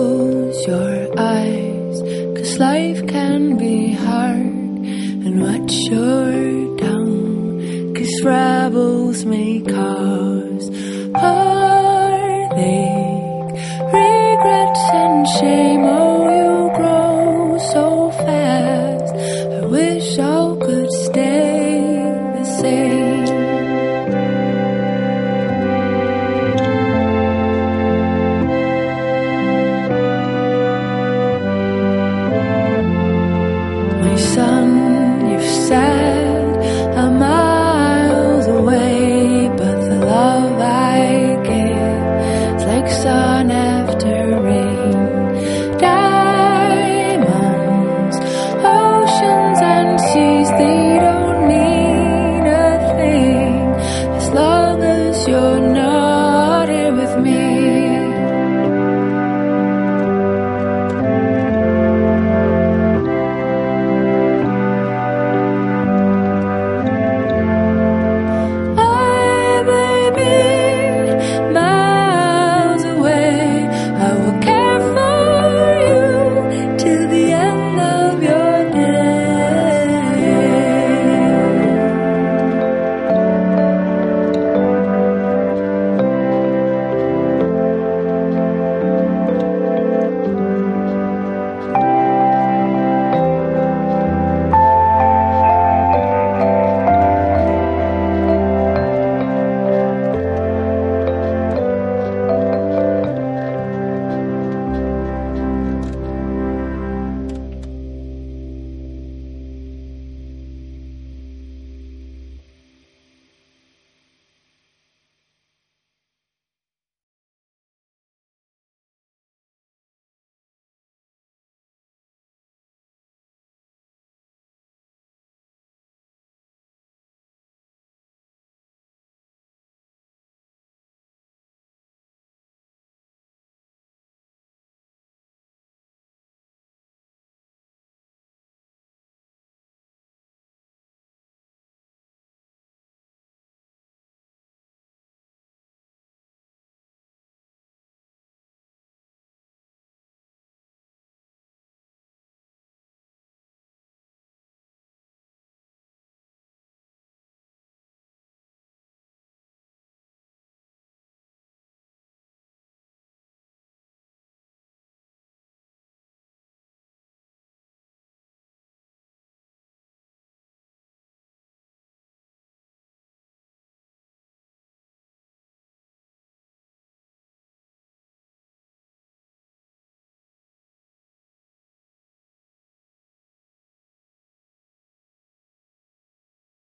close your eyes, cause life can be hard. And watch your tongue, cause rebels may cause heartache, regrets, and shame. Oh, you grow so fast. I wish I Son, you've said